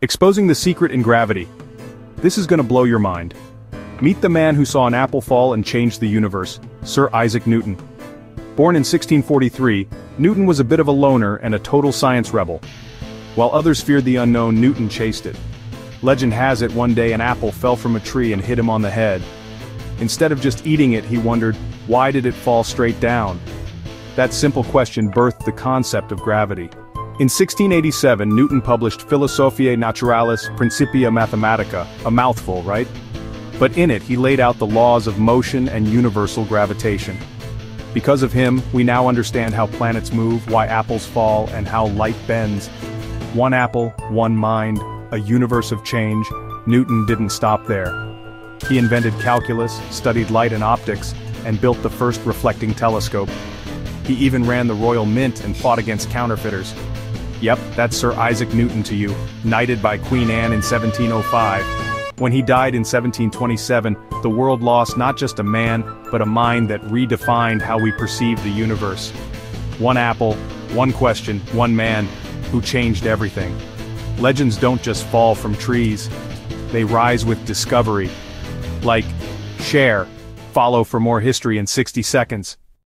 Exposing the secret in gravity. This is gonna blow your mind. Meet the man who saw an apple fall and changed the universe, Sir Isaac Newton. Born in 1643, Newton was a bit of a loner and a total science rebel. While others feared the unknown, Newton chased it. Legend has it one day an apple fell from a tree and hit him on the head. Instead of just eating it he wondered, why did it fall straight down? That simple question birthed the concept of gravity. In 1687 Newton published Philosophiae Naturalis Principia Mathematica, a mouthful, right? But in it he laid out the laws of motion and universal gravitation. Because of him, we now understand how planets move, why apples fall, and how light bends. One apple, one mind, a universe of change, Newton didn't stop there. He invented calculus, studied light and optics, and built the first reflecting telescope. He even ran the Royal Mint and fought against counterfeiters. Yep, that's Sir Isaac Newton to you, knighted by Queen Anne in 1705. When he died in 1727, the world lost not just a man, but a mind that redefined how we perceive the universe. One apple, one question, one man, who changed everything. Legends don't just fall from trees. They rise with discovery. Like, share, follow for more history in 60 seconds.